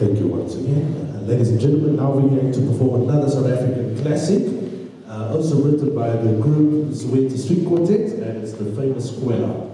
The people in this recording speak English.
Thank you once again. Uh, ladies and gentlemen, now we're going to perform another South African classic, uh, also written by the group Soweto String Quartet, and it's the famous Kwela.